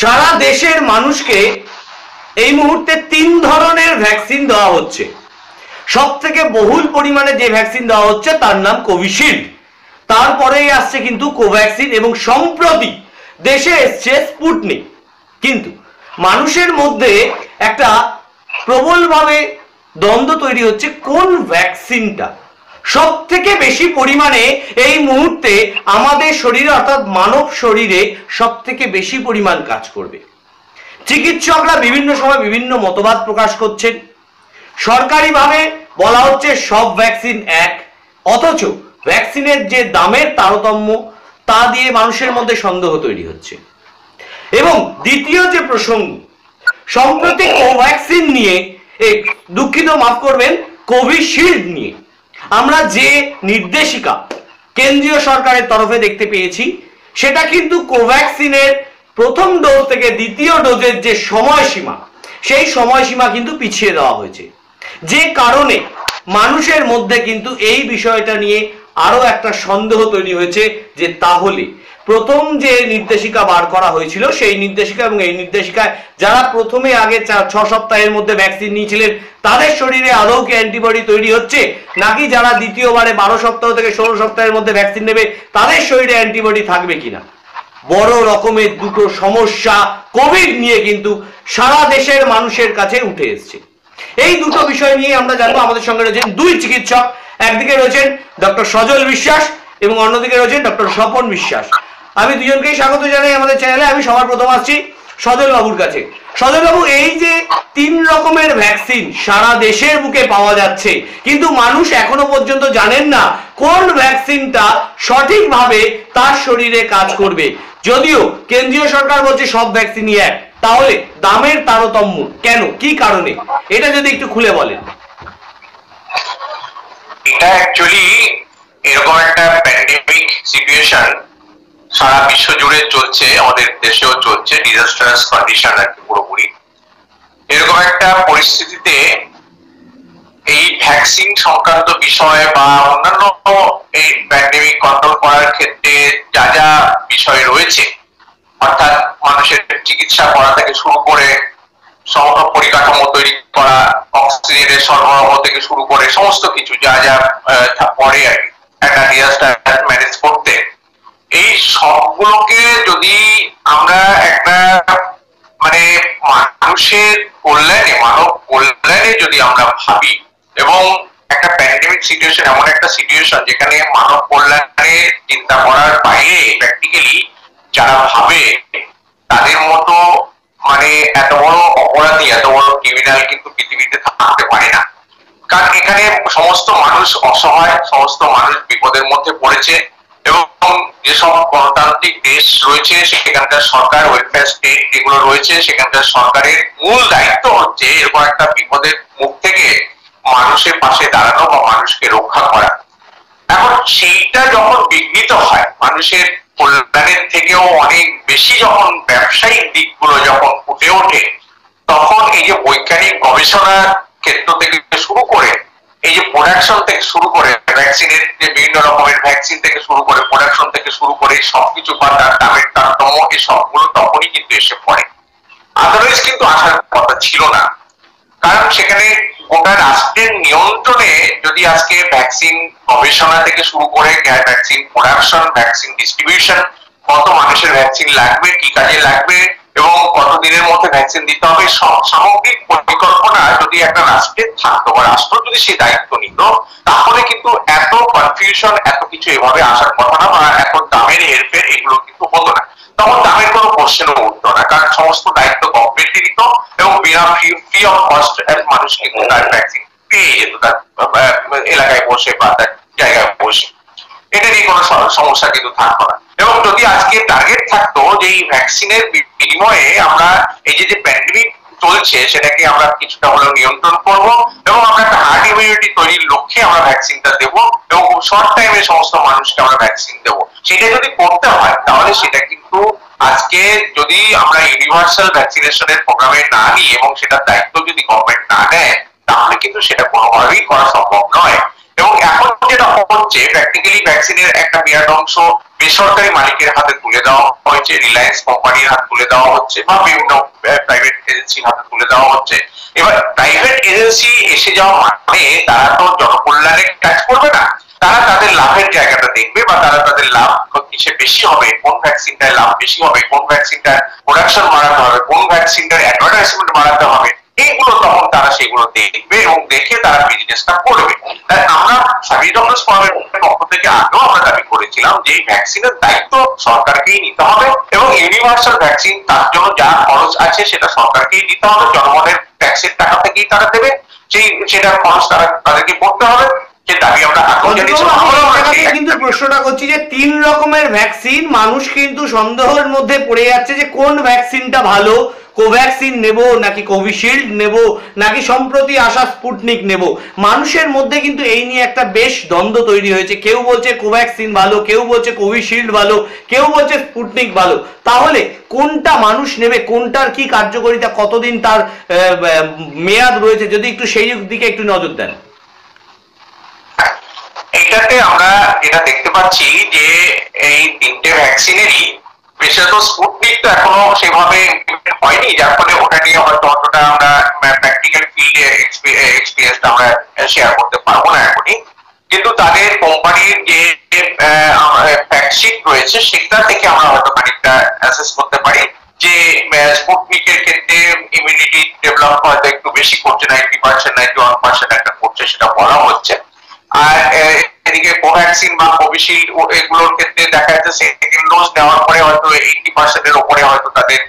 সারা দেশের মানুষকে এই মুহূর্তে তিন ধরনের ভ্যাকসিন দেওয়া হচ্ছে। সব থেকে বহুল পরিমাণে যে ভ্যাকসিন দেওয়া হচ্ছে তার নাম কোভিশিল্ড। তারপরেই আসছে কিন্তু কোভ্যাক্সিন এবং সম্প্রতি দেশে এসছে স্পুটনিক। কিন্তু মানুষের মধ্যে একটা প্রবলভাবে দ্বন্দ্ব তৈরি হচ্ছে কোন ভ্যাকসিনটা। সব থেকে বেশি পরিমাণে এই মুহূর্তে আমাদের শরীরে, অর্থাৎ মানব শরীরে সব থেকে বেশি পরিমাণ কাজ করবে। চিকিৎসকরা বিভিন্ন সময় বিভিন্ন মতবাদ প্রকাশ করছেন। সরকারিভাবে বলা হচ্ছে সব ভ্যাকসিন এক, অথচ ভ্যাকসিনের যে দামের তারতম্য, তা দিয়ে মানুষের মধ্যে সন্দেহ তৈরি হচ্ছে। এবং দ্বিতীয় যে প্রসঙ্গ, সম্প্রতি কোভ্যাক্সিন নিয়ে দুঃখিত, মাফ করবেন, কোভিশিল্ড নিয়ে আমরা যে নির্দেশিকা কেন্দ্রীয় সরকারের তরফে দেখতে পেয়েছি, সেটা কিন্তু কোভ্যাক্সিনের প্রথম ডোজ থেকে দ্বিতীয় ডোজের যে সময়সীমা, সেই সময়সীমা কিন্তু পিছিয়ে দেওয়া হয়েছে। যে কারণে মানুষের মধ্যে কিন্তু এই বিষয়টা নিয়ে আরও একটা সন্দেহ তৈরি হয়েছে যে তাহলে প্রথম যে নির্দেশিকা বার করা হয়েছিল, সেই নির্দেশিকা এবং এই নির্দেশিকায় যারা প্রথমে আগে ছ সপ্তাহের মধ্যে ভ্যাকসিন নিয়েছিলেন, তাদের শরীরে আদৌ কি অ্যান্টিবডি তৈরি হচ্ছে? নাকি যারা দ্বিতীয়বারে বারো সপ্তাহ থেকে ষোলো সপ্তাহের মধ্যে ভ্যাকসিন নেবে, তাদের শরীরে অ্যান্টিবডি থাকবে কিনা? বড় রকমের দুটো সমস্যা কোভিড নিয়ে কিন্তু সারা দেশের মানুষের কাছে উঠে এসছে। এই দুটো বিষয় নিয়ে আমরা জানব। আমাদের সঙ্গে রয়েছেন দুই চিকিৎসক, একদিকে রয়েছেন ডক্টর সজল বিশ্বাস এবং অন্যদিকে রয়েছেন ডক্টর স্বপন বিশ্বাস। আমি দুজনকেই স্বাগত জানাই আমাদের চ্যানেলে আমি সবার প্রথম আসছি সজল বাবুর কাছে। সজল বাবু, এই যে তিন রকমের ভ্যাকসিন সারা দেশের বুকে পাওয়া যাচ্ছে, কিন্তু মানুষ এখনও পর্যন্ত জানেন না কোন ভ্যাকসিনটা সঠিকভাবে তার শরীরে কাজ করবে। যদিও কেন্দ্রীয় সরকার বলছে সব ভ্যাকসিনই এক, তাহলে দামের তারতম্য কেন? কি কারণে? এটা যদি একটু খুলে বলেন। এটা অ্যাকচুয়ালি এরকম একটা প্যান্ডেমিক সিচুয়েশন সারা বিশ্ব জুড়ে চলছে, আমাদের দেশেও চলছে ডিজাস্টারাস কন্ডিশন আর কি পুরোপুরি। এরকম একটা পরিস্থিতিতে এই ভ্যাকসিন সংক্রান্ত বিষয় বা অন্যান্য এই প্যান্ডেমিক কন্ট্রোল করার ক্ষেত্রে যা যা বিষয় রয়েছে, অর্থাৎ মানুষের চিকিৎসা করা থেকে শুরু করে, সমগ্র পরিকাঠামো তৈরি করা, অক্সিজেনের সরবরাহ থেকে শুরু করে সমস্ত কিছু যা যা পরে আর কি। একটা ডিজাস্টার ম্যানেজ করতে এই সবগুলোকে যদি আমরা একটা মানে মানুষের কল্যাণে, মানব কল্যাণে যদি আমরা ভাবি, এবং একটা প্যান্ডেমিক সিচুয়েশন এমন একটা সিচুয়েশন যেখানে মানব কল্যাণে চিন্তা করার বাইরে প্র্যাকটিক্যালি যারা ভাবে, তাদের মতো মানে এত বড় অপরাধী, এত বড় ক্রিমিনাল কিন্তু পৃথিবীতে থাকতে পারে না। কারণ এখানে সমস্ত মানুষ অসহায়, সমস্ত মানুষ বিপদের মধ্যে পড়েছে, এবং যেসব গণতান্ত্রিক দেশ রয়েছে, সেখানকার সরকার ওয়েলফেয়ার স্টেট যেগুলো রয়েছে, সেখানকার সরকারের মূল দায়িত্ব হচ্ছে এরকম একটা বিপদের মুখ থেকে মানুষের পাশে দাঁড়ানো বা মানুষকে রক্ষা করা। এখন সেইটা যখন বিঘ্নিত হয়, মানুষের কল্যাণের থেকেও অনেক বেশি যখন ব্যবসায়িক দিকগুলো যখন ফুটে ওঠে, তখন এই যে বৈজ্ঞানিক গবেষণার ক্ষেত্র থেকে শুরু করে এই যে প্রোডাকশন থেকে শুরু করে ভ্যাকসিনের যে বিভিন্ন রকমের ভ্যাকসিন থেকে শুরু করে প্রোডাকশন থেকে শুরু করে সবকিছু বা তার দামের তারতম্য, এই সবগুলো তখনই কিন্তু এসে পড়ে। আদারওয়াইজ কিন্তু আসার কথা ছিল না। কারণ সেখানে গোটা রাষ্ট্রের নিয়ন্ত্রণে যদি আজকে ভ্যাকসিন গবেষণা থেকে শুরু করে ভ্যাকসিন প্রোডাকশন ভ্যাকসিন ডিস্ট্রিবিউশন কত মানুষের ভ্যাকসিন লাগবে, কি কাজে লাগবে এবং কতদিনের মধ্যে ভ্যাকসিন দিতে হবে সামগ্রিক পরিকল্পনা যদি একটা রাষ্ট্রের থাকতো বা রাষ্ট্র যদি সেই দায়িত্ব নিত, তাহলে কিন্তু এত কনফিউশন এত কিছু এভাবে আসার কথা না বা এত দামের হেরফের এগুলো কিন্তু হতো না। তখন দামের কোনো কোশ্চেনও উঠতো না, কারণ সমস্ত দায়িত্ব গভর্নমেন্টই নিত এবং বিনা ফ্রি ফ্রি অফ কস্ট মানুষ কিন্তু তার ভ্যাকসিন পেয়ে যেত, তার এলাকায় বসে বা তার জায়গায় বসে। এটা নিয়ে কোনো সমস্যা কিন্তু থাকতো না। এবং যদি আজকে টার্গেট থাকতো যে এই ভ্যাকসিনের বিনিময়ে আমরা এই যে যে প্যান্ডেমিক চলছে, সেটাকে আমরা কিছুটা হলেও নিয়ন্ত্রণ করব এবং আমরা একটা হার্ড ইমিউনিটি তৈরির লক্ষ্যে আমরা ভ্যাকসিনটা দেব এবং খুব শর্ট টাইমে সমস্ত মানুষকে আমরা ভ্যাকসিন দেব। সেটা যদি করতে হয়, তাহলে সেটা কিন্তু আজকে যদি আমরা ইউনিভার্সাল ভ্যাকসিনেশনের প্রোগ্রামে না নিই এবং সেটার দায়িত্ব যদি গভর্নমেন্ট না নেয়, তাহলে কিন্তু সেটা কোনোভাবেই করা সম্ভব নয়। এবং এখন যেটা হচ্ছে প্র্যাকটিক্যালি ভ্যাকসিনের একটা বিরাট অংশ বেসরকারি মালিকের হাতে তুলে দেওয়া হয়েছে রিলায়েন্স কোম্পানির হাতে তুলে দেওয়া হচ্ছে বা বিভিন্ন প্রাইভেট এজেন্সির হাতে তুলে দেওয়া হচ্ছে। এবার প্রাইভেট এজেন্সি এসে যাওয়া মানে তারা তো জনকল্যাণের কাজ করবে না, তারা তাদের লাভের জায়গাটা দেখবে বা তারা তাদের লাভ কিসে বেশি হবে, কোন ভ্যাকসিনটায় লাভ বেশি হবে, কোন ভ্যাকসিনটার প্রোডাকশন বাড়াতে হবে, কোন ভ্যাকসিনটার অ্যাডভার্টাইজমেন্ট বাড়াতে হবে। এইগুলো তখন তারা সেগুলো দেখবে এবং দেখে তারা বিজনেসটা করবে। তাই আমরা ডক্টর ফোরামের পক্ষ থেকে আগেও আমরা দাবি করেছিলাম যে ভ্যাকসিনের দায়িত্ব সরকারকেই নিতে হবে এবং ইউনিভার্সাল ভ্যাকসিন তার জন্য যা খরচ আছে সেটা সরকারকেই দিতে হবে জনগণের ট্যাক্সের টাকা থেকেই তারা দেবে সেই সেটার খরচ তারা তাদেরকে করতে হবে। যে দাবি আমরা আগেও জানিয়েছিলাম। আমরা কিন্তু প্রশ্নটা করছি যে তিন রকমের ভ্যাকসিন মানুষ কিন্তু সন্দেহের মধ্যে পড়ে যাচ্ছে যে কোন ভ্যাকসিনটা ভালো কোভ্যাক্সিন নেব, নাকি কোভিশিল্ড নেব, নাকি সম্প্রতি আসা স্পুটনিক নেব? মানুষের মধ্যে কিন্তু এই নিয়ে একটা বেশ দ্বন্দ্ব তৈরি হয়েছে। কেউ বলছে কোভ্যাক্সিন ভালো, কেউ বলছে কোভিশিল্ড ভালো, কেউ বলছে স্পুটনিক ভালো। তাহলে কোনটা মানুষ নেবে, কোনটার কি কার্যকারিতা, কতদিন তার মেয়াদ রয়েছে? যদি একটু সেই দিকে একটু নজর দেন। এটাতে আমরা যেটা দেখতে পাচ্ছি যে এই তিনটে ভ্যাকসিনেরই বিশেষত স্পুটনিক তো এখনও সেভাবে হয়নি, যার ফলে ওটা নিয়ে হয়তো অতটা আমরা প্র্যাকটিক্যাল ফিল্ডে আমরা শেয়ার করতে পারব না এখনই। কিন্তু তাদের কোম্পানির যে ফ্যাক্টশিট রয়েছে, সেটা থেকে আমরা হয়তো খানিকটা অ্যাসেস করতে পারি যে স্পুটনিকের ক্ষেত্রে ইমিউনিটি ডেভেলপ হয়তো একটু বেশি করছে ninety percent ninety one percent একটা করছে, সেটা বলা হচ্ছে। আর এদিকে কোভ্যাক্সিন বা কোভিশিল্ড এগুলোর ক্ষেত্রে দেখা যাচ্ছে সেকেন্ড ডোজ নেওয়ার পরে হয়তো এইটি পার্সেন্টের উপরে হয়তো তাদের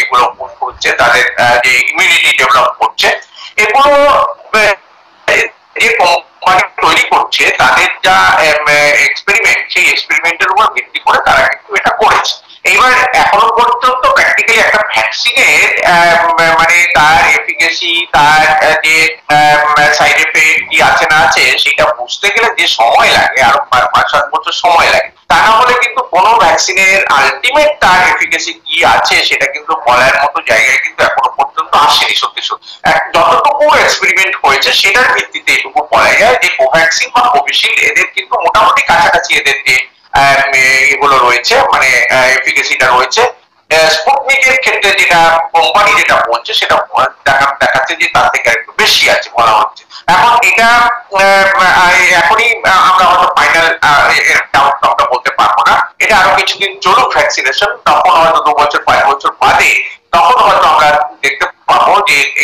এগুলো হচ্ছে তাদের যে ইমিউনিটি ডেভেলপ করছে। এগুলো যে কোম্পানি তৈরি করছে, তাদের যা এক্সপেরিমেন্ট সেই এক্সপেরিমেন্টের উপর ভিত্তি করে তারা কিন্তু এটা করেছে। এইবার এখনও পর্যন্ত প্র্যাকটিক্যালি একটা ভ্যাকসিনের মানে তার এফিকেসি তার যে সাইড এফেক্ট কি আছে না আছে, সেটা বুঝতে গেলে যে সময় লাগে, আরও পাঁচ সাত বছর সময় লাগে, তা না হলে কিন্তু কোনো ভ্যাকসিনের আলটিমেট তার এফিকেসি কি আছে, সেটা কিন্তু বলার মতো জায়গায় কিন্তু এখনও পর্যন্ত আসেনি, সত্যি সত্যি। যতটুকু এক্সপেরিমেন্ট হয়েছে, সেটার ভিত্তিতে এটুকু বলা যায় যে কোভ্যাক্সিন বা কোভিশিল্ড এদের কিন্তু মোটামুটি কাছাকাছি এদের যে এগুলো রয়েছে মানে এফিকেসিটা রয়েছে। স্পুটনিকের ক্ষেত্রে যেটা কোম্পানি যেটা বলছে, সেটা দেখা দেখাচ্ছে যে তার থেকে একটু বেশি আছে বলা হচ্ছে। এখন এটা এখনই আমরা হয়তো ফাইনাল আউটকামটা বলতে পারব না। এটা আরও কিছুদিন চলুক ভ্যাকসিনেশন তখন হয়তো দু বছর পাঁচ বছর বাদে, তখন হয়তো আমরা দেখতে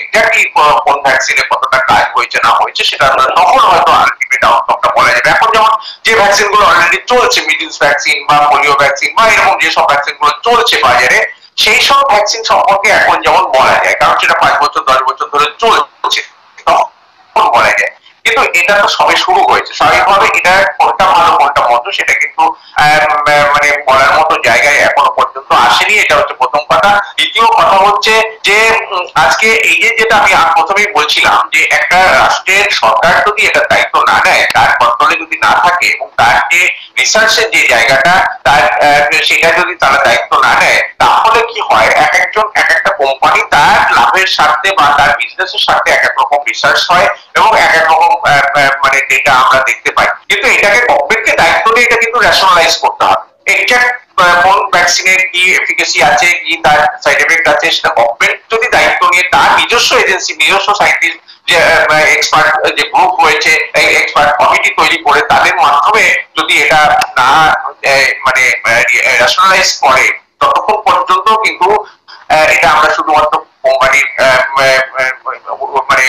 এক্স্যাক্টলি কোন ভ্যাকসিনে কতটা কাজ হয়েছে, না হয়েছে, সেটা আমরা তখন হয়তো আলটিমেট আউটকামটা বলা যাবে। এখন যেমন যে ভ্যাকসিনগুলো অলরেডি চলছে মিডিলস ভ্যাকসিন বা পোলিও ভ্যাকসিন বা এরকম যেসব ভ্যাকসিনগুলো চলছে বাজারে, সেই সব ভ্যাকসিন সম্পর্কে এখন যেমন বলা যায়, কারণ সেটা পাঁচ বছর, দশ বছর ধরে চলছে, তখন বলা যায়। কিন্তু এটা তো সবে শুরু হয়েছে। স্বাভাবিকভাবে এটা কোনটা ভালো, কোনটা মন্দ, সেটা কিন্তু মানে বলার মতো জায়গায় এখনও পর্যন্ত আসেনি। এটা হচ্ছে প্রথম কথা। দ্বিতীয় কথা হচ্ছে যে আজকে এই যে যেটা আমি প্রথমেই বলছিলাম যে একটা রাষ্ট্রের সরকার যদি এটা দায়িত্ব না নেয়, তার কন্ট্রোলে যদি না থাকে এবং তার যে রিসার্চের যে জায়গাটা, তার সেটা যদি তারা দায়িত্ব না নেয়, তাহলে কি হয়? এক একজন, এক একটা কোম্পানি তার লাভের স্বার্থে বা তার বিজনেসের স্বার্থে এক এক রকম রিসার্চ হয় এবং এক এক রকম মানে ডেটা আমরা দেখতে পাই। কিন্তু এটাকে গভর্নমেন্টকে দায়িত্ব দিয়ে এটা কিন্তু রেশনালাইজ করতে হবে এক্সাক্ট কোন ভ্যাকসিনের কি এফিকেসি আছে, কি তার সাইড এফেক্ট আছে সেটা গভর্নমেন্ট যদি দায়িত্ব নিয়ে তার নিজস্ব এজেন্সি নিজস্ব সাইন্টিস্ট যে এক্সপার্ট যে গ্রুপ রয়েছে এক্সপার্ট কমিটি তৈরি করে তাদের মাধ্যমে যদি এটা না মানে রেশনালাইজ করে, ততক্ষণ পর্যন্ত কিন্তু এটা আমরা শুধুমাত্র কোম্পানির মানে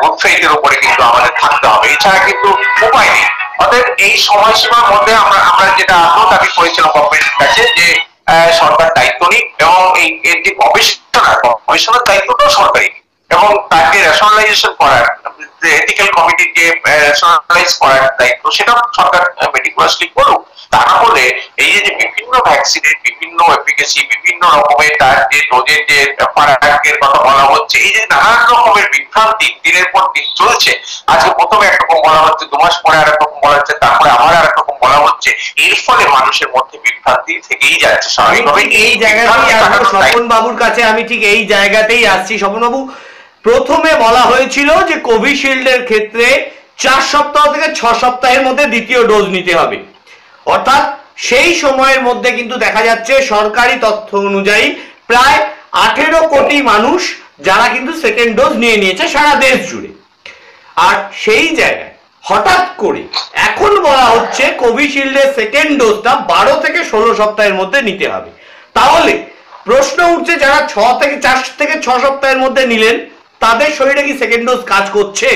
ওয়েবসাইটের ফেইথের উপরে কিন্তু আমাদের থাকতে হবে। এছাড়া কিন্তু উপায় নেই। অতএব এই সময়সীমার মধ্যে আমরা আমরা যেটা আগ্রহ দাবি করেছিলাম গভর্নমেন্টের কাছে যে সরকার দায়িত্ব নিক এবং এই এর যে গবেষণা গবেষণার দায়িত্বটাও সরকারি। এবং তাকে রেশনালাইজেশন করার যে এথিক্যাল কমিটির যে রেশনালাইজ করার দায়িত্ব সেটা সরকার মেটিকুলাসলি করুক। তা না হলে এই যে বিভিন্ন ভ্যাকসিনের বিভিন্ন এফিকেসি বিভিন্ন রকমের তার যে ডোজের যে ফারাকের কথা বলা হচ্ছে এই যে নানান রকমের বিভ্রান্তি দিনের পর দিন চলছে। আজকে প্রথমে একরকম বলা হচ্ছে দু মাস পরে আরেক রকম বলা হচ্ছে তারপরে আবার আরেক রকম বলা হচ্ছে। এর ফলে মানুষের মধ্যে বিভ্রান্তি থেকেই যাচ্ছে স্বাভাবিকভাবে এই জায়গাতেই আসব স্বপন বাবুর কাছে আমি ঠিক এই জায়গাতেই আসছি। স্বপন বাবু প্রথমে বলা হয়েছিল যে কোভিশিল্ডের ক্ষেত্রে চার সপ্তাহ থেকে ছ সপ্তাহের মধ্যে দ্বিতীয় ডোজ নিতে হবে। অর্থাৎ সেই সময়ের মধ্যে কিন্তু দেখা যাচ্ছে সরকারি তথ্য অনুযায়ী প্রায় আঠেরো কোটি মানুষ যারা কিন্তু সেকেন্ড ডোজ নিয়ে নিয়েছে সারা দেশ জুড়ে। আর সেই জায়গায় হঠাৎ করে এখন বলা হচ্ছে কোভিশিল্ডের সেকেন্ড ডোজটা বারো থেকে ষোলো সপ্তাহের মধ্যে নিতে হবে। তাহলে প্রশ্ন উঠছে যারা ছ থেকে চার থেকে ছ সপ্তাহের মধ্যে নিলেন তাদের শরীরে কি সেকেন্ড ডোজ কাজ করছে?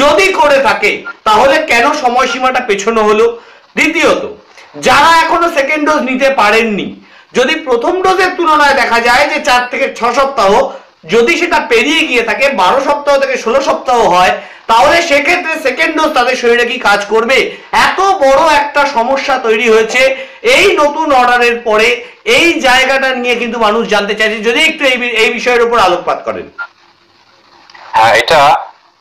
যদি করে থাকে, তাহলে কেন সময়সীমাটা পেছনো হলো? দ্বিতীয়ত, যারা এখনও সেকেন্ড ডোজ নিতে পারেননি, যদি প্রথম ডোজের তুলনায় দেখা যায় যে চার থেকে ছ সপ্তাহ, যদি সেটা পেরিয়ে গিয়ে থাকে, বারো সপ্তাহ থেকে ষোলো সপ্তাহ হয়, তাহলে সেক্ষেত্রে সেকেন্ড ডোজ তাদের শরীরে কি কাজ করবে? এত বড় একটা সমস্যা তৈরি হয়েছে। এই নতুন অর্ডারের পরে এই জায়গাটা নিয়ে কিন্তু মানুষ জানতে চাইছে। যদি একটু এই বিষয়ের উপর আলোকপাত করেন। হ্যাঁ এটা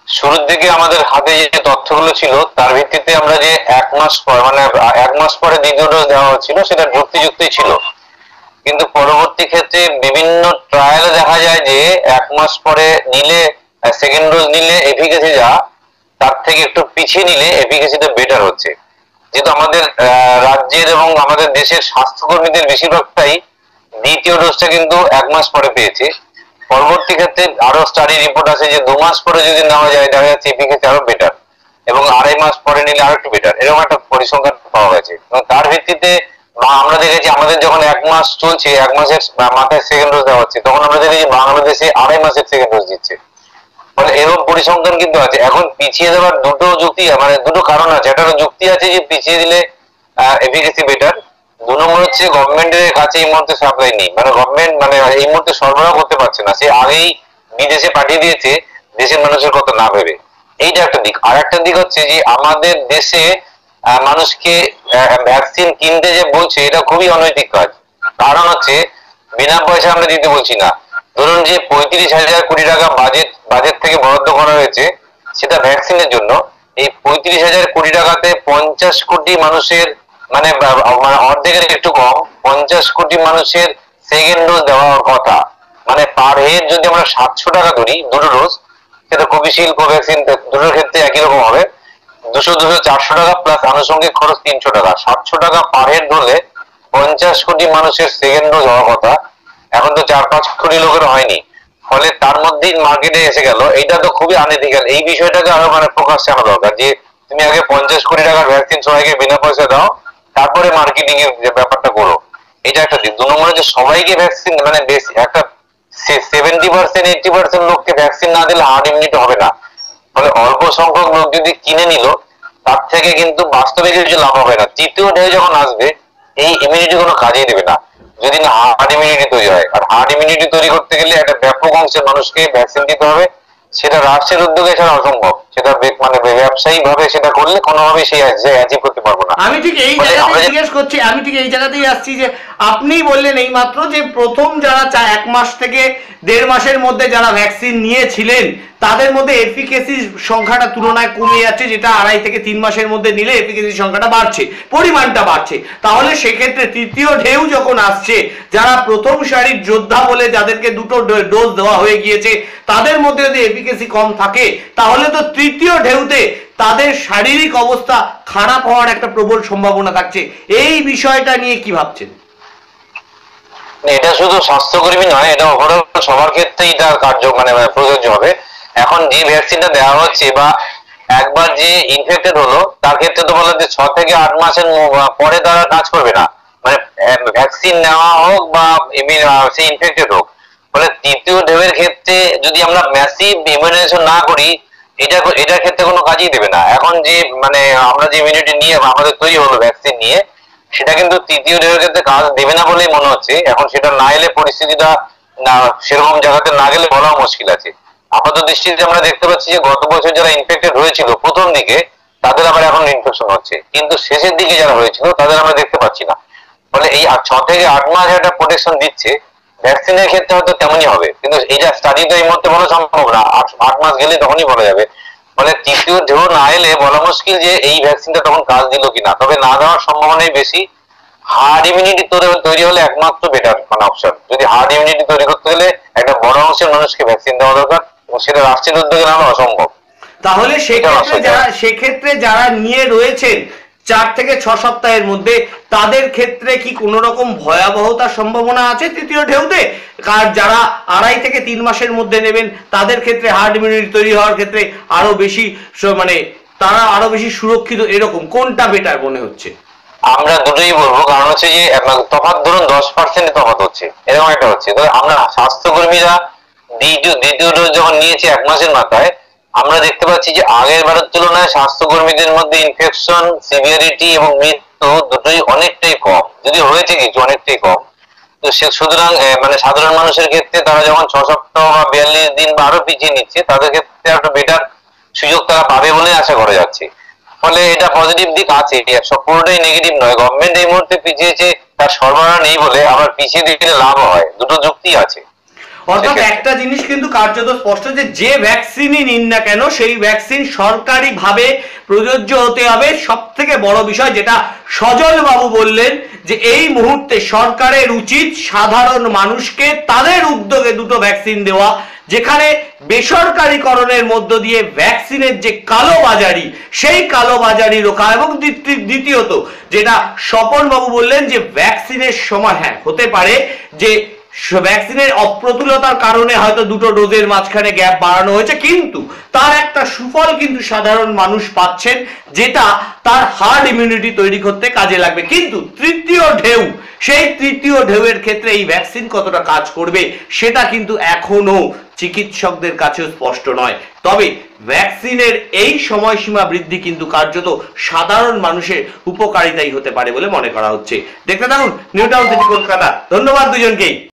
শুরুর দিকে আমাদের হাতে যে তথ্যগুলো ছিল, তার ভিত্তিতে আমরা যে এক মাস পর মানে এক মাস পরে দ্বিতীয় ডোজ দেওয়া হচ্ছিল, সেটা যুক্তিযুক্তই ছিল। কিন্তু পরবর্তী ক্ষেত্রে বিভিন্ন ট্রায়ালে দেখা যায় যে এক মাস পরে নিলে সেকেন্ড ডোজ নিলে এফিকেসি যা, তার থেকে একটু পিছিয়ে নিলে এফিকেসিটা বেটার হচ্ছে। যেহেতু আমাদের রাজ্যের এবং আমাদের দেশের স্বাস্থ্যকর্মীদের বেশিরভাগটাই দ্বিতীয় ডোজটা কিন্তু এক মাস পরে পেয়েছে। পরবর্তী ক্ষেত্রে আরও স্টাডি রিপোর্ট আছে যে দু মাস পরে যদি নেওয়া যায়, দেখা যাচ্ছে এফিকেসি আরও বেটার এবং আড়াই মাস পরে নিলে আরও একটু বেটার এরকম একটা পরিসংখ্যান পাওয়া গেছে। এবং তার ভিত্তিতে আমরা দেখেছি আমাদের যখন এক মাস চলছে, এক মাসের মাথায় সেকেন্ড ডোজ দেওয়া হচ্ছে, তখন আমরা দেখেছি বাংলাদেশে আড়াই মাসের সেকেন্ড ডোজ দিচ্ছে। মানে এরকম পরিসংখ্যান কিন্তু আছে। এখন পিছিয়ে দেওয়ার দুটো যুক্তি মানে দুটো কারণ আছে। একটা যুক্তি আছে যে পিছিয়ে দিলে এফিকেসি বেটার দু নম্বর হচ্ছে গভর্নমেন্টের কাছে এই মুহূর্তে সাপ্লাই নেই। মানে গভর্নমেন্ট মানে এই মুহূর্তে সরবরাহ করতে পারছে না। সে আগেই বিদেশে পাঠিয়ে দিয়েছে, দেশের মানুষের কথা না ভেবে। এইটা একটা দিক। আর একটা দিক হচ্ছে যে আমাদের দেশে মানুষকে ভ্যাকসিন কিনতে যে বলছে, এটা খুবই অনৈতিক কাজ। কারণ হচ্ছে, বিনা পয়সা আমরা দিতে বলছি না। ধরুন যে পঁয়ত্রিশ হাজার কোটি টাকা বাজেট বাজেট থেকে বরাদ্দ করা হয়েছে, সেটা ভ্যাকসিনের জন্য। এই পঁয়ত্রিশ হাজার কোটি টাকাতে পঞ্চাশ কোটি মানুষের মানে মানে অর্ধেকের একটু কম, পঞ্চাশ কোটি মানুষের সেকেন্ড ডোজ দেওয়ার কথা। মানে পার হেড যদি আমরা সাতশো টাকা ধরি দুটো ডোজ সেটা কোভিশিল্ড কোভ্যাক্সিন দুটোর ক্ষেত্রে একই রকম হবে। দুশো দুশো, চারশো টাকা প্লাস আনুষঙ্গিক খরচ তিনশো টাকা। সাতশো টাকা পার হেড ধরলে পঞ্চাশ কোটি মানুষের সেকেন্ড ডোজ হওয়ার কথা। এখন তো চার, পাঁচ কোটি লোকের হয়নি। ফলে তার মধ্যেই মার্কেটে এসে গেল। এটা তো খুবই আনএথিক্যাল এই বিষয়টাকে আরও মানে প্রকাশ্যে আনা দরকার যে, তুমি আগে পঞ্চাশ কোটি টাকার ভ্যাকসিন সবাইকে বিনা পয়সা দাও তারপরে মার্কেটিং এর যে ব্যাপারটা করো, এটা একটা দিক। দু নম্বরে যে সবাইকে ভ্যাকসিন মানে বেশি একটা সেভেন্টি পার্সেন্ট এইটি পার্সেন্ট লোককে ভ্যাকসিন না দিলে হার্ড ইমিউনিটি হবে না। ফলে অল্প সংখ্যক লোক যদি কিনে নিল, তার থেকে কিন্তু বাস্তবে কিছু লাভ হবে না। তৃতীয় ঢেউ যখন আসবে, এই ইমিউনিটি কোনো কাজেই দেবে না। যদি না হার্ড ইমিউনিটি তৈরি হয়। আর হার্ড ইমিউনিটি তৈরি করতে গেলে একটা ব্যাপক অংশের মানুষকে ভ্যাকসিন দিতে হবে। সেটা রাষ্ট্রের উদ্যোগে ছাড়া অসম্ভব। সেটা মানে ব্যবসায়ী ভাবে সেটা করলে কোনোভাবেই সেই অ্যাচিভ করতে পারব না। আমি ঠিক এই জায়গাতেই জিজ্ঞেস করছি আমি ঠিক এই জায়গাতেই আসছি যে আপনি বললেন এই মাত্র যে প্রথম যারা চা এক মাস থেকে দেড় মাসের মধ্যে যারা ভ্যাকসিন নিয়েছিলেন তাদের মধ্যে সংখ্যাটা তুলনায় কমে যাচ্ছে যেটা আড়াই থেকে তিন মাসের মধ্যে নিলে এফিকেসি সংখ্যাটা বাড়ছে পরিমাণটা বাড়ছে। তাহলে সেক্ষেত্রে তৃতীয় ঢেউ যখন আসছে যারা প্রথম সারির যোদ্ধা বলে যাদেরকে দুটো ডোজ দেওয়া হয়ে গিয়েছে তাদের মধ্যে যদি এফিকেসি কম থাকে তাহলে তো তৃতীয় ঢেউতে তাদের শারীরিক অবস্থা খারাপ হওয়ার একটা প্রবল সম্ভাবনা থাকছে। এই বিষয়টা নিয়ে কি ভাবছেন? এটা শুধু স্বাস্থ্যকর্মী নয়, এটা ওভারঅল সবার ক্ষেত্রে এটা কার্য মানে প্রযোজ্য হবে। এখন যে ভ্যাকসিনটা দেওয়া হচ্ছে বা একবার যে ইনফেক্টেড হলো, তার ক্ষেত্রে তো বলে যে ছ থেকে আট মাসের পরে তারা কাজ করবে না। মানে ভ্যাকসিন নেওয়া হোক বা সে ইনফেক্টেড হোক। ফলে তৃতীয় ঢেউয়ের ক্ষেত্রে যদি আমরা ম্যাসিভ ইমিউনাইজেশন না করি এটা এটার ক্ষেত্রে কোনো কাজই দেবে না। এখন যে মানে আমরা যে ইমিউনিটি নিয়ে আমাদের তৈরি হলো ভ্যাকসিন নিয়ে, সেটা কিন্তু তৃতীয় ক্ষেত্রে কাজ দেবে না বলেই মনে হচ্ছে। এখন সেটা না এলে পরিস্থিতিটা না, সেরকম জায়গাতে না গেলে বলাও মুশকিল আছে। আপাত দৃষ্টিতে আমরা দেখতে পাচ্ছি যে গত বছর যারা ইনফেক্টেড হয়েছিল, প্রথম দিকে তাদের আবার এখন ইনফেকশন হচ্ছে। কিন্তু শেষের দিকে যারা হয়েছিল, তাদের আমরা দেখতে পাচ্ছি না। ফলে এই ছ থেকে আট মাস একটা প্রোটেকশন দিচ্ছে। ভ্যাকসিনের ক্ষেত্রে হয়তো তেমনই হবে। কিন্তু এটা স্টাডি তো এই মুহূর্তে বলা সম্ভব না। আট মাস গেলে তখনই বলা যাবে। ফলে তৃতীয় ঢেউ না এলে বলা মুশকিল যে এই ভ্যাকসিনটা তখন কাজ দিল কিনা। তবে না দেওয়ার সম্ভাবনাই বেশি। হার্ড ইমিউনিটি তৈরি হলে একমাত্র বেটার মানে অপশন যদি হার্ড ইমিউনিটি তৈরি করতে গেলে একটা বড় অংশের মানুষকে ভ্যাকসিন দেওয়া দরকার এবং সেটা রাষ্ট্রের উদ্যোগে না হলে অসম্ভব। তাহলে সেক্ষেত্রে যারা সেক্ষেত্রে যারা নিয়ে রয়েছেন চার থেকে ছ সপ্তাহের মধ্যে তাদের ক্ষেত্রে কি কোনো রকম ভয়াবহতার সম্ভাবনা আছে? তৃতীয় ঢেউতে আর যারা আড়াই থেকে তিন মাসের মধ্যে নেবেন, তাদের ক্ষেত্রে হার্ড ইমিউনিটি তৈরি হওয়ার ক্ষেত্রে আরও বেশি মানে তারা আরও বেশি সুরক্ষিত, এরকম কোনটা বেটার মনে হচ্ছে? আমরা দুটোই বলব, কারণ হচ্ছে যে তফাৎ ধরুন দশ পার্সেন্ট তফাৎ হচ্ছে, এরকম একটা হচ্ছে। আমরা স্বাস্থ্যকর্মীরা দ্বিতীয় দ্বিতীয় ডোজ যখন নিয়েছি এক মাসের মাথায় আমরা দেখতে পাচ্ছি যে আগের বারের তুলনায় স্বাস্থ্যকর্মীদের মধ্যে ইনফেকশন সিভিয়ারিটি এবং মৃত্যু দুটোই অনেকটাই কম। যদি হয়েছে কিছু, অনেকটাই কম। তো সে সুতরাং মানে সাধারণ মানুষের ক্ষেত্রে তারা যখন ছ সপ্তাহ বা বিয়াল্লিশ দিন বা আরও পিছিয়ে নিচ্ছে, তাদের ক্ষেত্রে একটা বেটার সুযোগ তারা পাবে বলে আশা করা যাচ্ছে। ফলে এটা পজিটিভ দিক আছে পুরোটাই নেগেটিভ নয়। গভর্নমেন্ট এই মুহূর্তে পিছিয়েছে, তার সরবরাহ নেই বলে আবার পিছিয়ে দিলে লাভ হয়। দুটো যুক্তি আছে। অর্থাৎ একটা জিনিস কিন্তু কার্যত স্পষ্ট যে যে ভ্যাকসিনই নিন না কেন সেই ভ্যাকসিন সরকারি ভাবে প্রযোজ্য হতে হবে। সব থেকে বড় বিষয় যেটা সজল বাবু বললেন যে এই মুহূর্তে সরকারের উচিত সাধারণ মানুষকে তাদের উদ্যোগে দুটো ভ্যাকসিন দেওয়া যেখানে বেসরকারিকরণের মধ্য দিয়ে ভ্যাকসিনের যে কালোবাজারি সেই কালোবাজারি রোখা এবং দ্বিতীয়ত যেটা স্বপন বাবু বললেন যে ভ্যাকসিনের সময় হ্যাঁ হতে পারে যে ভ্যাকসিনের অপ্রতুলতার কারণে হয়তো দুটো ডোজের মাঝখানে গ্যাপ বাড়ানো হয়েছে, কিন্তু তার একটা সুফল কিন্তু সাধারণ মানুষ পাচ্ছেন, যেটা তার হার্ড ইমিউনিটি তৈরি করতে কাজে লাগবে। কিন্তু তৃতীয় ঢেউ, সেই তৃতীয় ঢেউয়ের ক্ষেত্রে এই ভ্যাকসিন কতটা কাজ করবে, সেটা কিন্তু এখনও চিকিৎসকদের কাছেও স্পষ্ট নয়। তবে ভ্যাকসিনের এই সময়সীমা বৃদ্ধি কিন্তু কার্যত সাধারণ মানুষের উপকারিতাই হতে পারে বলে মনে করা হচ্ছে। দেখতে থাকুন নিউ টাউন সিটি কলকাতা। ধন্যবাদ দুজনকেই।